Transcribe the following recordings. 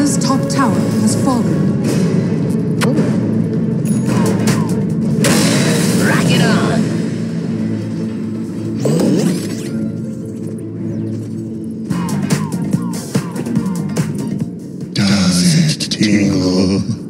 Dire's top tower has fallen. Rock it on! Does it tingle?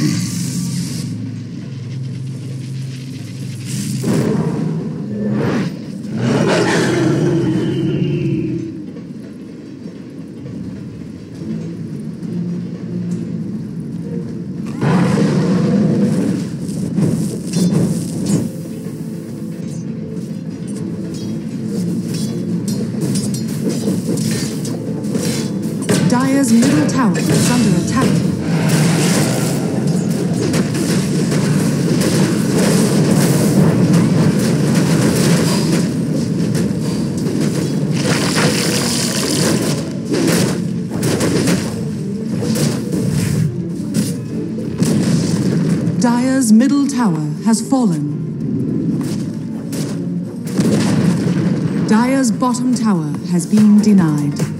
Invisibility. Dire's middle tower is under Dire's middle tower has fallen. Dire's bottom tower has been denied.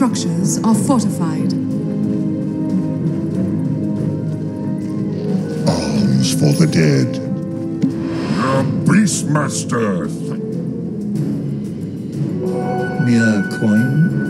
Structures are fortified. Alms for the dead. The Beastmaster! Mere coin?